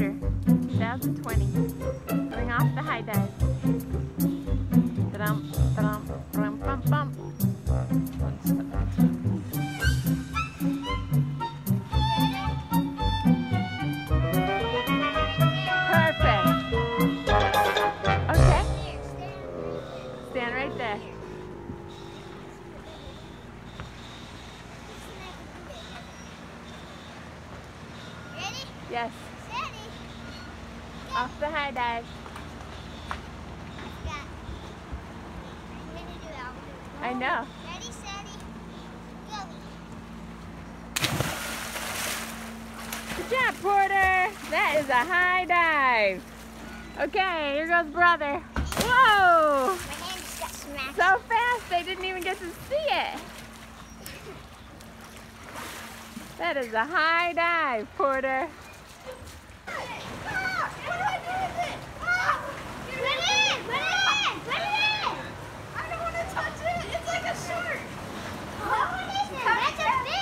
Porter, 2020. Going off the high dive. Perfect. Okay, stand right there. Yes, Steady. off the high dive. Got. I'm gonna do it. I'm gonna do it. I know. Ready, steady, go. Good job, Porter. That is a high dive. Okay, here goes brother. Whoa! My hand just got smacked. So fast, they didn't even get to see it. That is a high dive, Porter. That's a fish.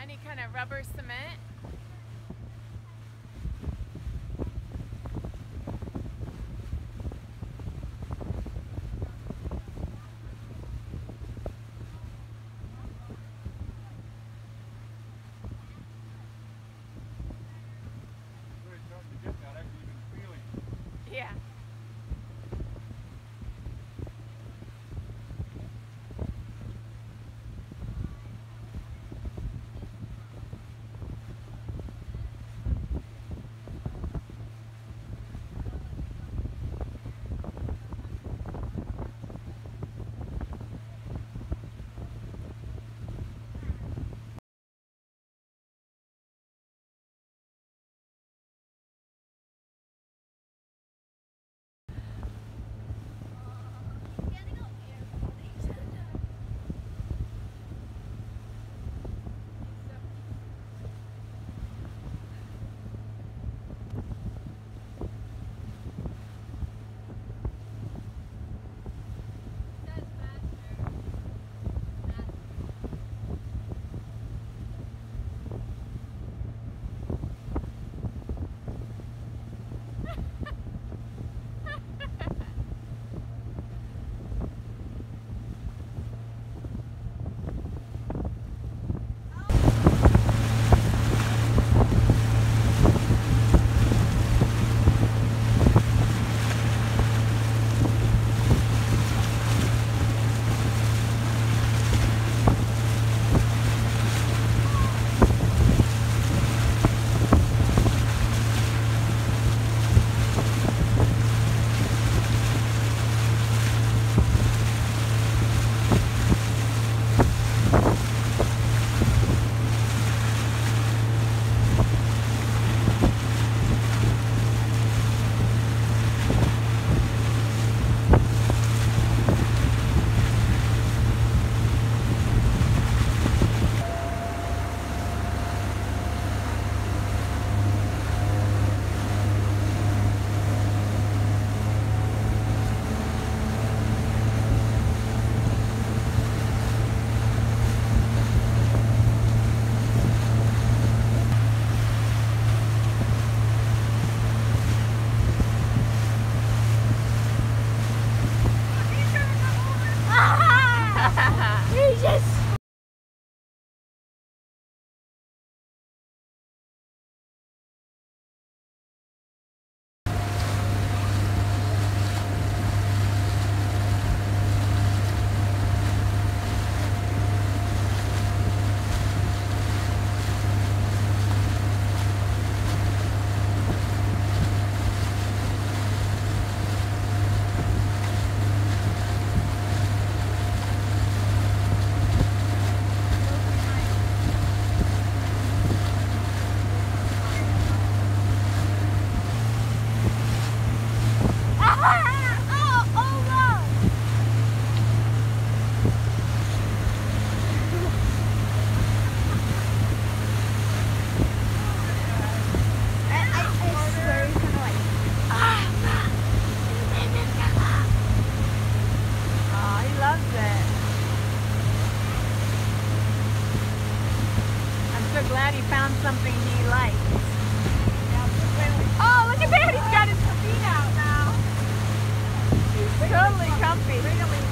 Any kind of rubber cement. Glad found something he likes. Oh, look at that! He's got his feet out now. He's totally comfy.